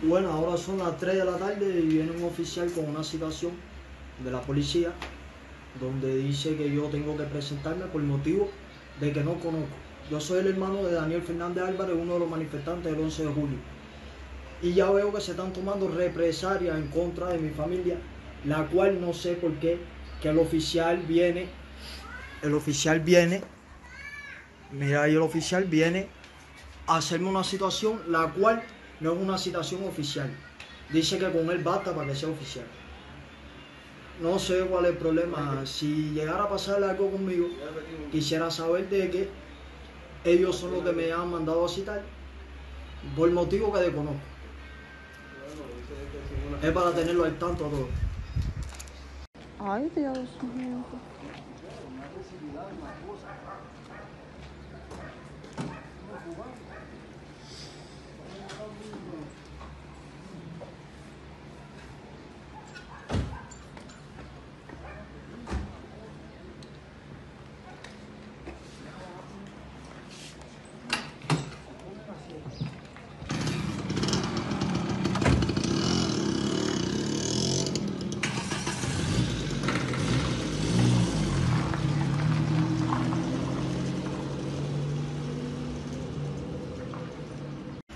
Bueno, ahora son las 3 de la tarde y viene un oficial con una citación de la policía donde dice que yo tengo que presentarme por motivo de que no conozco. Yo soy el hermano de Daniel Fernández Álvarez, uno de los manifestantes del 11 de julio. Y ya veo que se están tomando represalias en contra de mi familia, la cual no sé por qué, que el oficial viene, el oficial viene, mira ahí el oficial viene a hacerme una situación la cual no es una citación oficial. Dice que con él basta para que sea oficial. No sé cuál es el problema. Si llegara a pasar algo conmigo, quisiera saber de qué ellos son los que me han mandado a citar por el motivo que desconozco. Es para tenerlo al tanto a todos. Ay, Dios mío.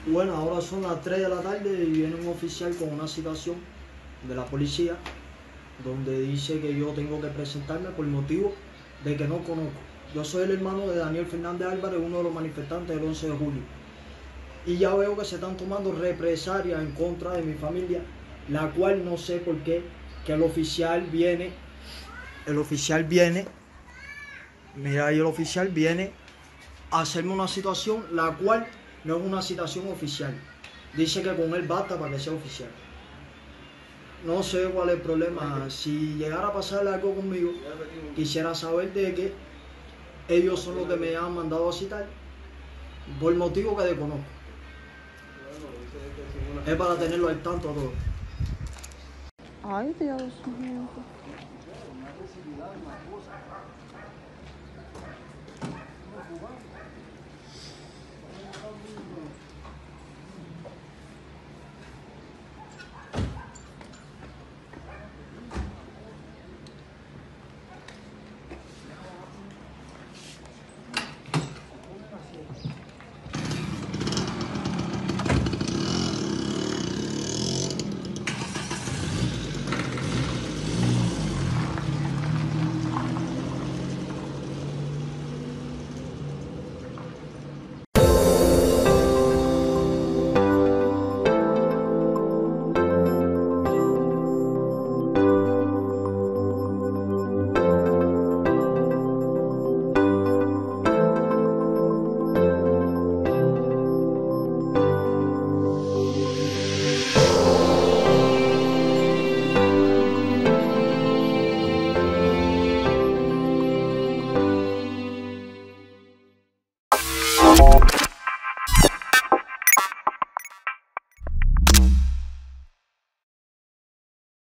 Bueno, ahora son las 3 de la tarde y viene un oficial con una citación de la policía donde dice que yo tengo que presentarme por motivo de que no conozco. Yo soy el hermano de Daniel Fernández Álvarez, uno de los manifestantes del 11 de julio. Y ya veo que se están tomando represalias en contra de mi familia, la cual no sé por qué, que el oficial viene, el oficial viene, mira ahí el oficial viene a hacerme una situación la cual no es una citación oficial. Dice que con él basta para que sea oficial. No sé cuál es el problema. Si llegara a pasar algo conmigo, quisiera saber de que ellos son los que me han mandado a citar por motivo que desconozco. Es para tenerlo al tanto a todos. Ay, Dios mío.